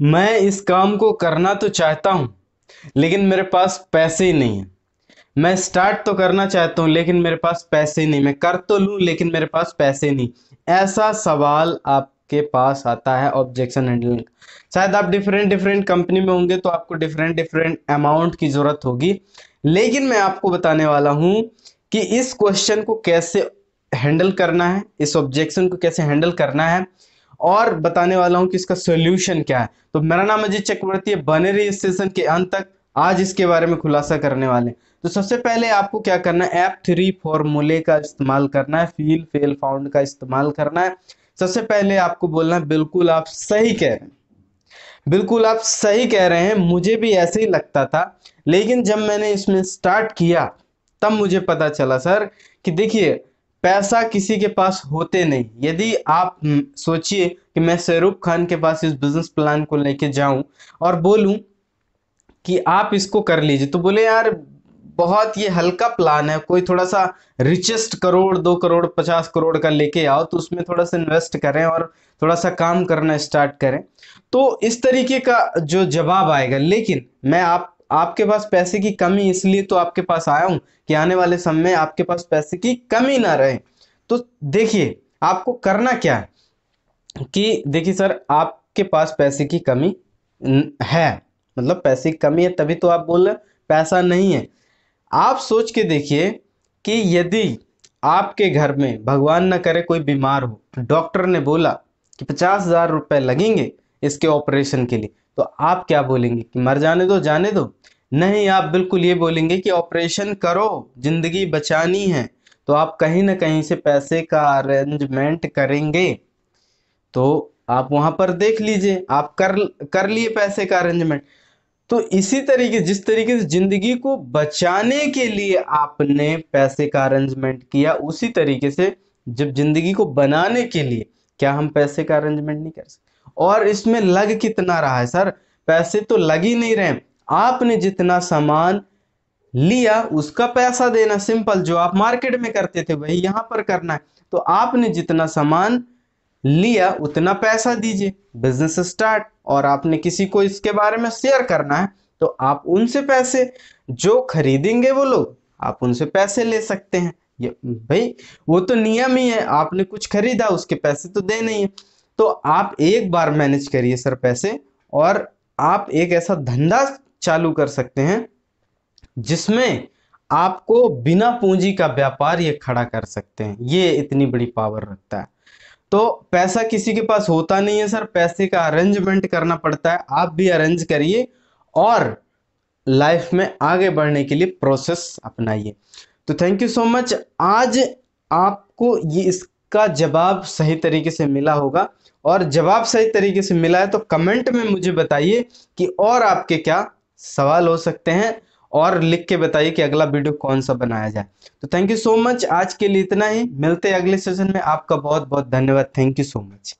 मैं इस काम को करना तो चाहता हूँ, लेकिन मेरे पास पैसे ही नहीं है। मैं स्टार्ट तो करना चाहता हूँ, लेकिन मेरे पास पैसे नहीं। मैं कर तो लूँ, लेकिन मेरे पास पैसे नहीं। ऐसा सवाल आपके पास आता है ऑब्जेक्शन हैंडलिंग शायद आप डिफरेंट डिफरेंट कंपनी में होंगे तो आपको डिफरेंट डिफरेंट अमाउंट की ज़रूरत होगी। लेकिन मैं आपको बताने वाला हूँ कि इस क्वेश्चन को कैसे हैंडल करना है, इस ऑब्जेक्शन को कैसे हैंडल करना है। और बताने वाला हूँ कि इसका सोल्यूशन क्या है। तो मेरा नाम अजीत चक्रवर्ती है, बने रही स्टेशन के अंत तक। आज इसके बारे में खुलासा करने वाले तो सबसे पहले आपको क्या करना है एप थ्री फॉर्मूले का इस्तेमाल करना है फील फेल फाउंड का इस्तेमाल करना है। सबसे पहले आपको बोलना है, बिल्कुल आप सही कह रहे हैं। बिल्कुल आप सही कह रहे हैं, मुझे भी ऐसे ही लगता था, लेकिन जब मैंने इसमें स्टार्ट किया, तब मुझे पता चला, सर, कि देखिए पैसा किसी के पास होते नहीं। यदि आप सोचिए कि मैं शाहरुख खान के पास इस बिज़नेस प्लान को लेके जाऊँ और बोलूँ कि आप इसको कर लीजिए तो बोले, यार, बहुत ये हल्का प्लान है, कोई थोड़ा सा रिचेस्ट करोड़, दो करोड़, पचास करोड़ का लेके आओ तो उसमें थोड़ा सा इन्वेस्ट करें और थोड़ा सा काम करना स्टार्ट करें। तो इस तरीके का जो जवाब आएगा, लेकिन मैं आप आपके पास पैसे की कमी इसलिए तो आपके पास आया हूँ कि आने वाले समय में आपके पास पैसे की कमी ना रहे। तो देखिए, आपको करना क्या है कि देखिए सर, आपके पास पैसे की कमी है। मतलब पैसे की कमी है, तभी तो आप बोल रहे पैसा नहीं है। आप सोच के देखिए कि यदि आपके घर में भगवान ना करे, कोई बीमार हो, डॉक्टर ने बोला कि पचास हज़ार रुपये लगेंगे इसके ऑपरेशन के लिए तो आप क्या बोलेंगे कि मर जाने दो जाने दो? नहीं, आप बिल्कुल ये बोलेंगे कि ऑपरेशन करो, ज़िंदगी बचानी है। तो आप कहीं ना कहीं से पैसे का अरेंजमेंट करेंगे तो आप वहाँ पर देख लीजिए, आप कर कर लिए पैसे का अरेंजमेंट तो इसी तरीके, जिस तरीके से ज़िंदगी को बचाने के लिए आपने पैसे का अरेंजमेंट किया, उसी तरीके से जब ज़िंदगी को बनाने के लिए, क्या हम पैसे का अरेंजमेंट नहीं कर सकते? और इसमें लग कितना रहा है, सर? पैसे तो लग ही नहीं रहे। आपने जितना सामान लिया, उसका पैसा देना, सिंपल जो आप मार्केट में करते थे, वही यहाँ पर करना है। तो आपने जितना सामान लिया, उतना पैसा दीजिए। Business start. और आपने किसी को इसके बारे में शेयर करना है तो आप उनसे पैसे, जो खरीदेंगे वो लोग, आप उनसे पैसे ले सकते हैं। ये, भाई, वो तो नियम ही है। आपने कुछ खरीदा, उसके पैसे तो दे नहीं है। तो आप एक बार मैनेज करिए सर पैसे और आप एक ऐसा धंधा चालू कर सकते हैं जिसमें आपको बिना पूंजी का व्यापार ये खड़ा कर सकते हैं। ये इतनी बड़ी पावर रखता है। तो पैसा किसी के पास होता नहीं है सर, पैसे का अरेंजमेंट करना पड़ता है। आप भी अरेंज करिए और लाइफ में आगे बढ़ने के लिए प्रोसेस अपनाइए। तो थैंक यू सो मच आज आपको ये इसका जवाब सही तरीके से मिला होगा। और जवाब सही तरीके से मिला है तो कमेंट में मुझे बताइए कि और आपके क्या सवाल हो सकते हैं और लिख के बताइए कि अगला वीडियो कौन सा बनाया जाए। तो थैंक यू सो मच आज के लिए इतना ही। मिलते हैं अगले सेशन में। आपका बहुत बहुत धन्यवाद। Thank you so much